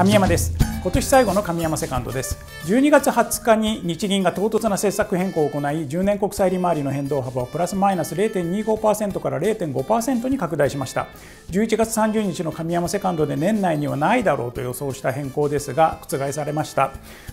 神山です。今年最後の神山セカンドです。12月20日に日銀が唐突な政策変更を行い10年国債利回りの変動幅をプラスマイナス0.25%から0.5%に拡大しました。11月30日の神山セカンドで年内にはないだろうと予想した変更ですが覆されました。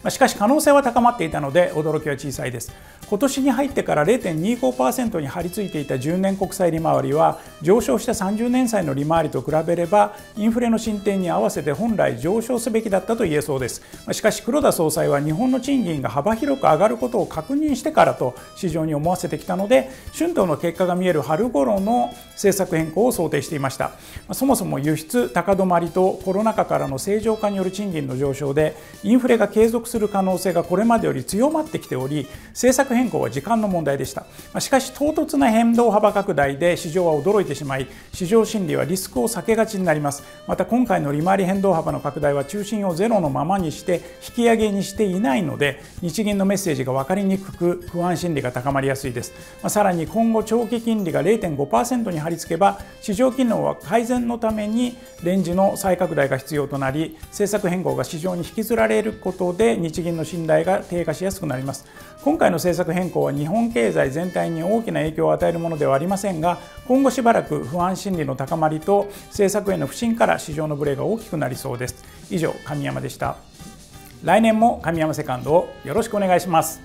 しかし可能性は高まっていたので驚きは小さいです。今年に入ってから0.25%に張り付いていた10年国債利回りは上昇した30年債の利回りと比べればインフレの進展に合わせて本来上昇すべきだったと言えそうです。しかし黒田総裁は日本の賃金が幅広く上がることを確認してからと市場に思わせてきたので春闘の結果が見える春頃の政策変更を想定していました。そもそも輸出高止まりとコロナ禍からの正常化による賃金の上昇でインフレが継続する可能性がこれまでより強まってきており政策変更は時間の問題でした。しかし唐突な変動幅拡大で市場は驚いてしまい市場心理はリスクを避けがちになります。また今回の利回り変動幅の拡大は中心をゼロののままにして引き上げにしていないので日銀のメッセージが分かりにくく不安心理が高まりやすいです。まさらに今後長期金利が0.5%に張り付けば市場機能は改善のためにレンジの再拡大が必要となり政策変更が市場に引きずられることで日銀の信頼が低下しやすくなります。今回の政策変更は日本経済全体に大きな影響を与えるものではありませんが今後しばらく不安心理の高まりと政策への不信から市場のブレが大きくなりそうです。以上神山でした。来年も神山セカンドをよろしくお願いします。